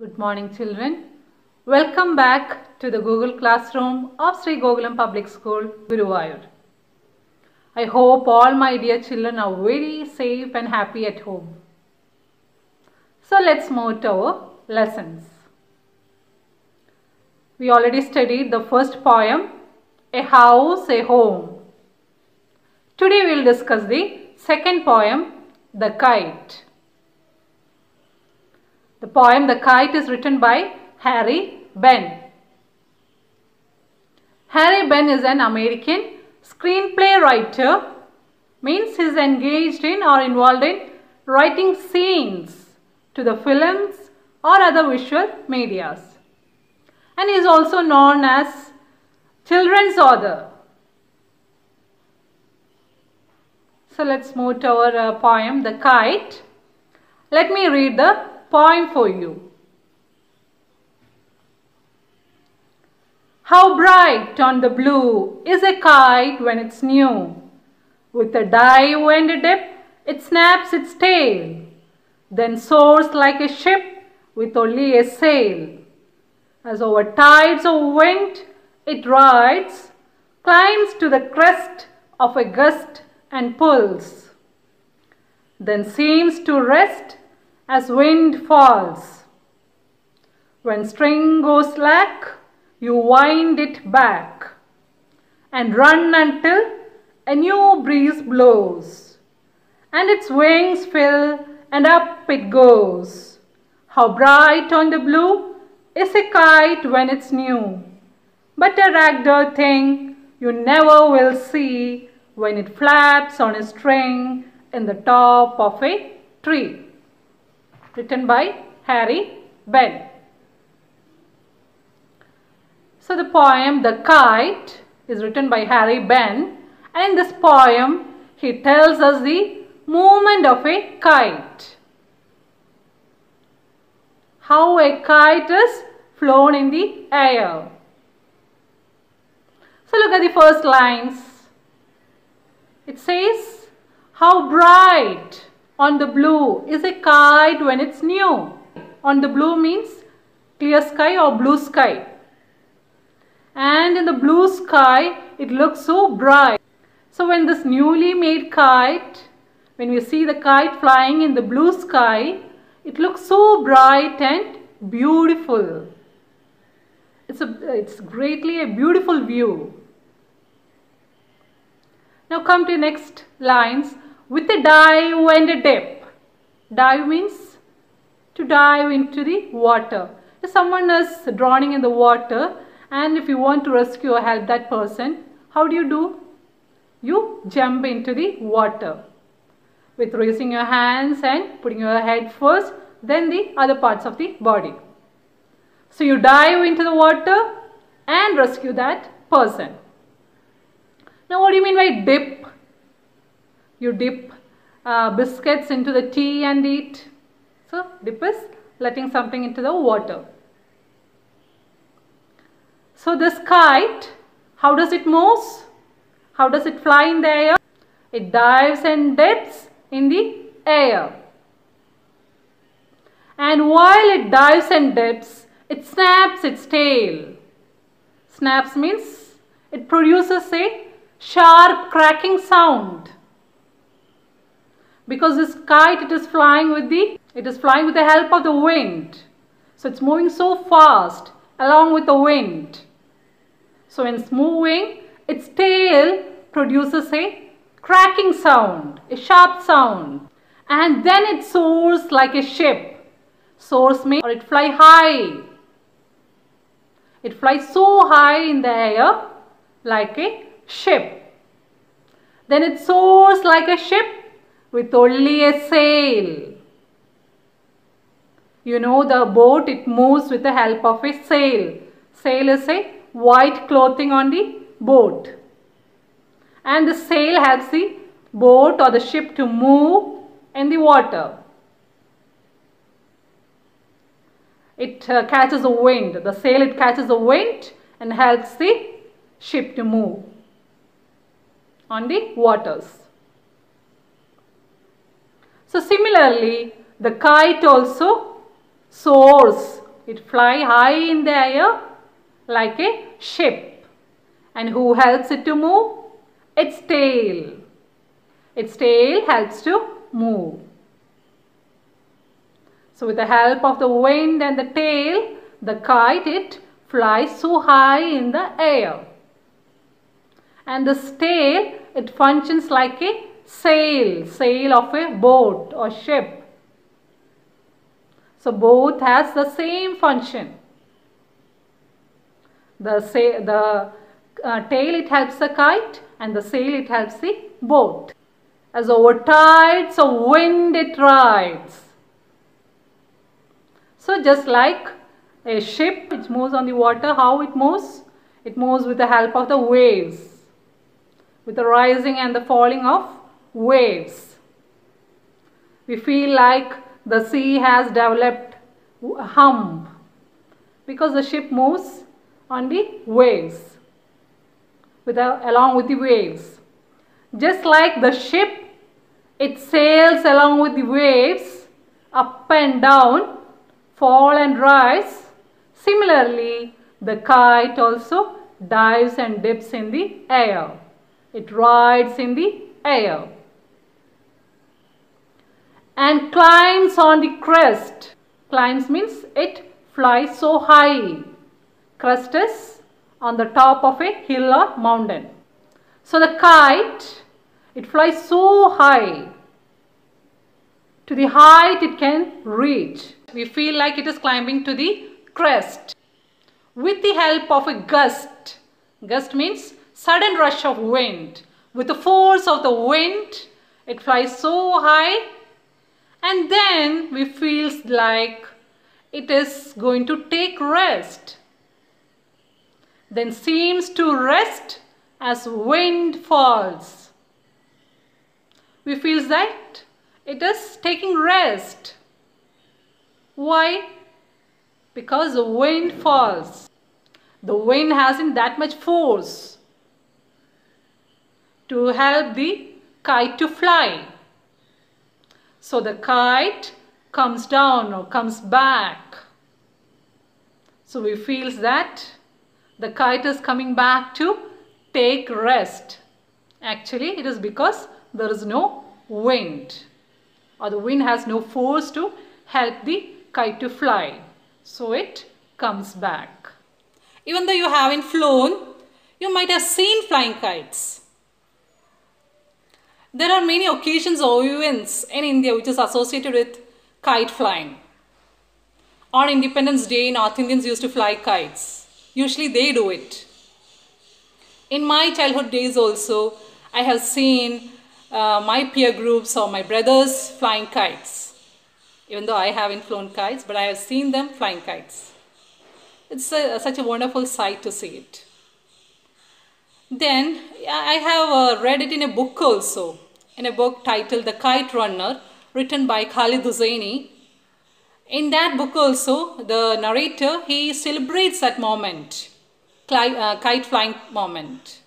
Good morning children. Welcome back to the Google Classroom of Sri Gokulam Public School, Guruvayur. I hope all my dear children are very safe and happy at home. So let's move to our lessons. We already studied the first poem, A House, a Home. Today we will discuss the second poem, The Kite. The poem The Kite is written by Harry Behn. Harry Behn is an American screenplay writer, means he is engaged in or involved in writing scenes to the films or other visual medias. And he is also known as children's author. So let's move to our uh, poem The Kite. Let me read the poem for you. How bright on the blue is a kite when it's new. With a dive and a dip, it snaps its tail, then soars like a ship with only a sail. As over tides of wind it rides, climbs to the crest of a gust and pulls, then seems to rest as wind falls. When string goes slack, you wind it back and run until a new breeze blows and its wings fill and up it goes. How bright on the blue is a kite when it's new, but a ragdoll thing you never will see when it flaps on a string in the top of a tree. Written by Harry Behn. So the poem The Kite is written by Harry Behn and in this poem he tells us the movement of a kite. How a kite is flown in the air. So look at the first lines. It says, how bright on the blue is a kite when it's new. On the blue means clear sky or blue sky. And in the blue sky, it looks so bright. So when this newly made kite, when we see the kite flying in the blue sky, it looks so bright and beautiful. It's, a, it's greatly a beautiful view. Now come to next lines. With a dive and a dip. Dive means to dive into the water. If someone is drowning in the water and if you want to rescue or help that person, how do you do? You jump into the water with raising your hands and putting your head first, then the other parts of the body. So you dive into the water and rescue that person. Now what do you mean by dip? You dip uh, biscuits into the tea and eat. So dip is letting something into the water. So this kite, how does it move? How does it fly in the air? It dives and dips in the air. And while it dives and dips, it snaps its tail. Snaps means it produces a sharp cracking sound. Because this kite it is flying with the it is flying with the help of the wind. So it's moving so fast along with the wind. So when it's moving, its tail produces a cracking sound, a sharp sound. And then it soars like a ship. Soars means or it fly high. It flies so high in the air like a ship. Then it soars like a ship with only a sail. You know the boat it moves with the help of a sail. Sail is a white clothing on the boat. And the sail helps the boat or the ship to move in the water. It uh, catches the wind. The sail it catches the wind and helps the ship to move on the waters. So similarly, the kite also soars It fly high in the air like a ship. And who helps it to move? Its tail. Its tail helps to move. So with the help of the wind and the tail, the kite it flies so high in the air. And the tail it functions like a sail, sail of a boat or ship. So both has the same function. The, say, the uh, tail it helps the kite and the sail it helps the boat. As over tides of wind it rides. So just like a ship which moves on the water, how it moves? It moves with the help of the waves. With the rising and the falling of waves. We feel like the sea has developed hump because the ship moves on the waves with along with the waves. Just like the ship, it sails along with the waves up and down, fall and rise. Similarly, the kite also dives and dips in the air. It rides in the air and climbs on the crest. Climbs means it flies so high. Crest is on the top of a hill or mountain. So the kite, it flies so high to the height it can reach. We feel like it is climbing to the crest with the help of a gust. Gust means sudden rush of wind. With the force of the wind, it flies so high and then we feels like it is going to take rest. Then seems to rest as wind falls. We feels that it is taking rest. Why? Because the wind falls. The wind hasn't that much force to help the kite to fly so the kite comes down or comes back. So we feels that the kite is coming back to take rest. Actually, it is because there is no wind or the wind has no force to help the kite to fly. So it comes back. Even though you haven't flown, you might have seen flying kites. There are many occasions or events in India which is associated with kite flying. On Independence Day, North Indians used to fly kites. Usually they do it. In my childhood days also, I have seen uh, my peer groups or my brothers flying kites. Even though I haven't flown kites, but I have seen them flying kites. It's a, such a wonderful sight to see it. Then I have uh, read it in a book also, in a book titled The Kite Runner, written by Khaled Hosseini. In that book also, the narrator, he celebrates that moment, uh, kite flying moment.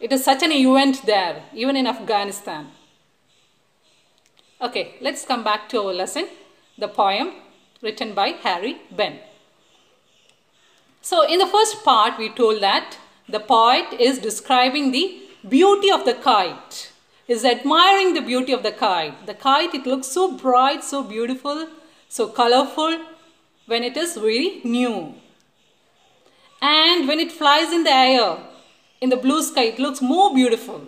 It is such an event there, even in Afghanistan. Okay, let's come back to our lesson, the poem written by Harry Behn. So in the first part, we told that the poet is describing the beauty of the kite, is admiring the beauty of the kite. The kite, it looks so bright, so beautiful, so colorful when it is very new. And when it flies in the air, in the blue sky, it looks more beautiful.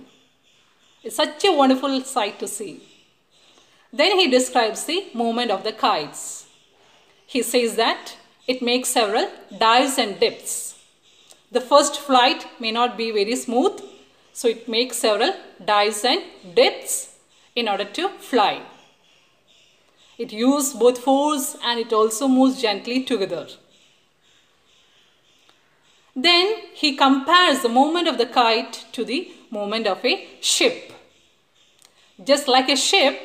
It's such a wonderful sight to see. Then he describes the movement of the kites. He says that it makes several dives and dips. The first flight may not be very smooth, so it makes several dives and dips in order to fly. It uses both force and it also moves gently together. Then he compares the movement of the kite to the movement of a ship. Just like a ship,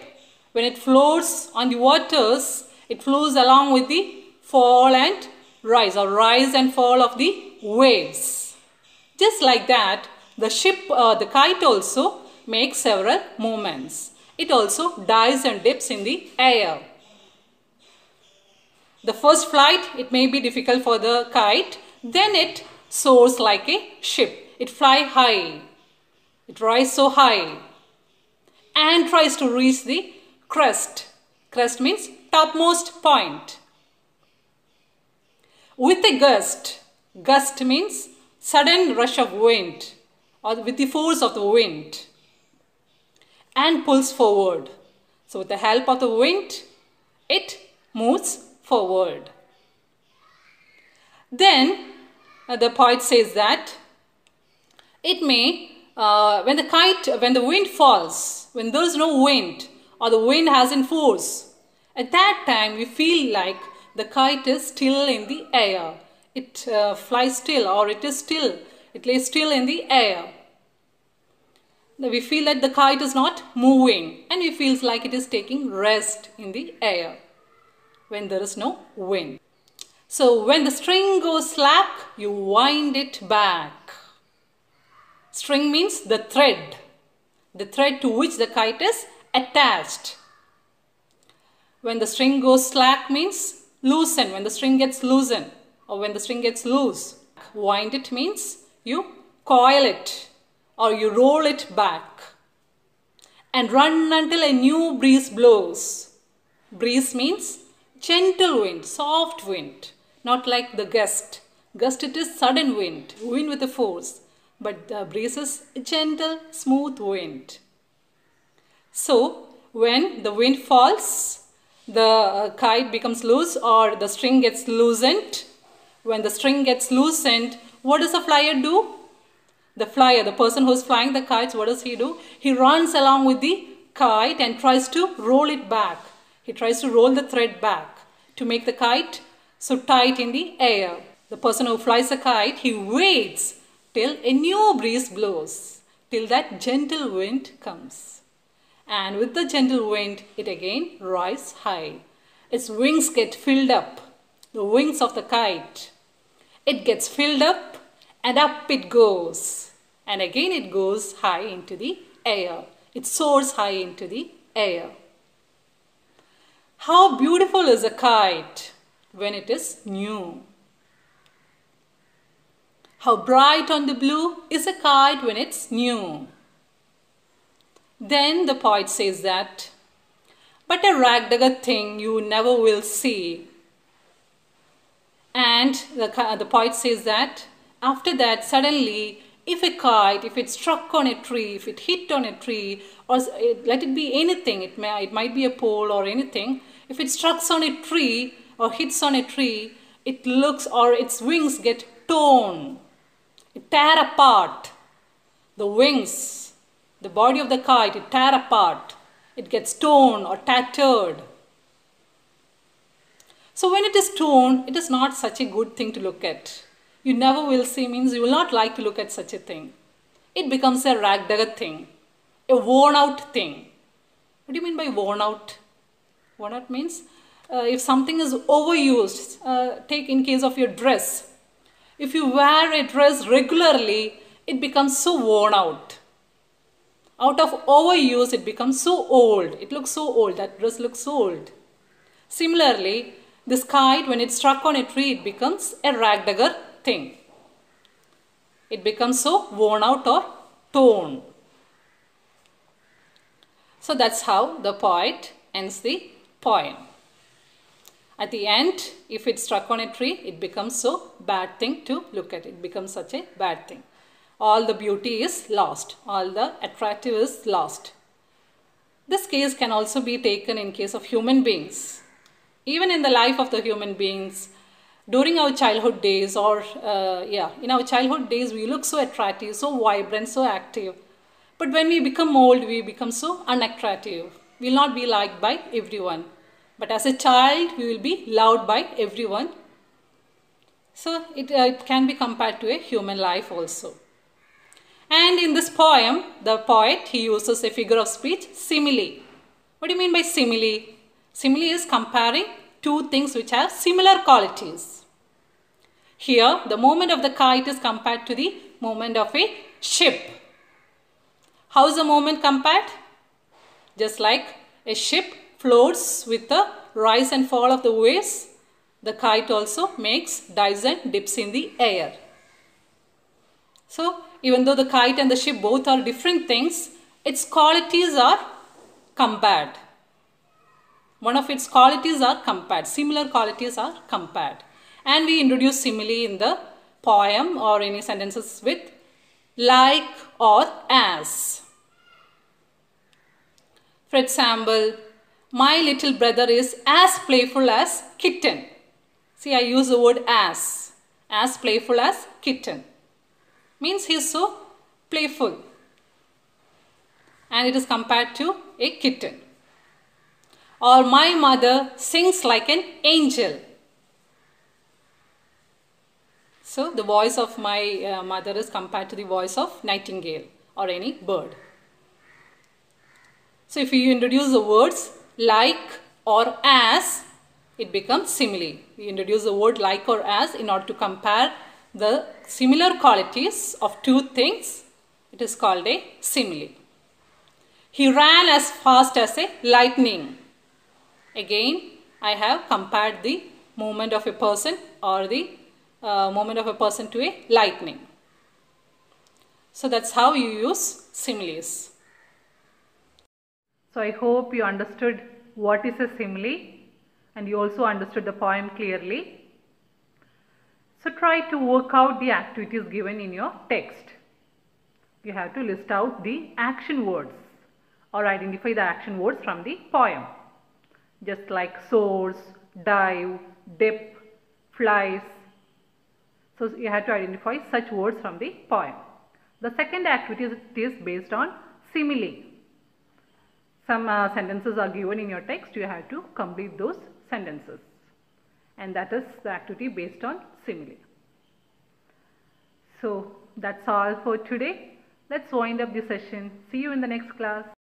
when it floats on the waters, it flows along with the fall and rise or rise and fall of the waves. Just like that, the ship, uh, the kite also makes several movements. It also dives and dips in the air. The first flight, it may be difficult for the kite. Then it soars like a ship. It fly high. It rises so high and tries to reach the crest. Crest means topmost point. With a gust, gust means sudden rush of wind or with the force of the wind and pulls forward. So with the help of the wind, it moves forward. Then uh, the poet says that it may, uh, when the kite, when the wind falls, when there is no wind or the wind hasn't force, at that time we feel like the kite is still in the air. It uh, flies still or it is still, it lays still in the air. We feel that the kite is not moving and it feels like it is taking rest in the air when there is no wind. So when the string goes slack, you wind it back. String means the thread, the thread to which the kite is attached. When the string goes slack means loosen, when the string gets loosened or when the string gets loose. Wind it means you coil it or you roll it back and run until a new breeze blows. Breeze means gentle wind, soft wind, not like the gust. Gust it is sudden wind, wind with a force but the breeze is gentle, smooth wind. So, when the wind falls, the uh, kite becomes loose or the string gets loosened. When the string gets loosened, what does the flyer do? The flyer, the person who is flying the kites, what does he do? He runs along with the kite and tries to roll it back. He tries to roll the thread back to make the kite so tight in the air. The person who flies the kite, he waits till a new breeze blows, till that gentle wind comes. And with the gentle wind, it again rises high. Its wings get filled up, the wings of the kite. It gets filled up and up it goes. And again it goes high into the air. It soars high into the air. How beautiful is a kite when it is new. How bright on the blue is a kite when it's new. Then the poet says that, but a ragdagger thing you never will see. And the, the poet says that, after that suddenly if a kite, if it struck on a tree, if it hit on a tree, or it, let it be anything, it, may, it might be a pole or anything, if it strikes on a tree or hits on a tree, it looks or its wings get torn it tear apart. The wings, the body of the kite, it tear apart. It gets torn or tattered. So when it is torn, it is not such a good thing to look at. You never will see means you will not like to look at such a thing. It becomes a ragdagger thing, a worn out thing. What do you mean by worn out? Worn out means uh, if something is overused, uh, take in case of your dress, if you wear a dress regularly, it becomes so worn out. Out of overuse, it becomes so old. It looks so old. That dress looks old. Similarly, this kite, when it's struck on a tree, it becomes a ragdagger thing. It becomes so worn out or torn. So that's how the poet ends the poem. At the end, if it's struck on a tree, it becomes so bad thing to look at. It becomes such a bad thing. All the beauty is lost. All the attractive is lost. This case can also be taken in case of human beings. Even in the life of the human beings, during our childhood days or uh, yeah, in our childhood days, we look so attractive, so vibrant, so active. But when we become old, we become so unattractive. We will not be liked by everyone. But as a child, we will be loved by everyone. So it, uh, it can be compared to a human life also. And in this poem, the poet, he uses a figure of speech, simile. What do you mean by simile? Simile is comparing two things which have similar qualities. Here, the movement of the kite is compared to the movement of a ship. How is the movement compared? Just like a ship floats with the rise and fall of the waves. The kite also makes dives and dips in the air. So, even though the kite and the ship both are different things, its qualities are compared. One of its qualities are compared. Similar qualities are compared. And we introduce simile in the poem or any sentences with like or as. For example, my little brother is as playful as kitten. See, I use the word as. As playful as kitten. Means he is so playful. And it is compared to a kitten. Or my mother sings like an angel. So the voice of my uh, mother is compared to the voice of nightingale or any bird. So if you introduce the words like or as, it becomes simile. You introduce the word like or as in order to compare the similar qualities of two things. It is called a simile. He ran as fast as a lightning. Again, I have compared the movement of a person or the uh, movement of a person to a lightning. So that's how you use similes. So I hope you understood what is a simile and you also understood the poem clearly. So try to work out the activities given in your text. You have to list out the action words or identify the action words from the poem. Just like soars, dive, dip, flies. So you have to identify such words from the poem. The second activity is based on simile. Some uh, sentences are given in your text. You have to complete those sentences. And that is the activity based on simile. So that's all for today. Let's wind up the session. See you in the next class.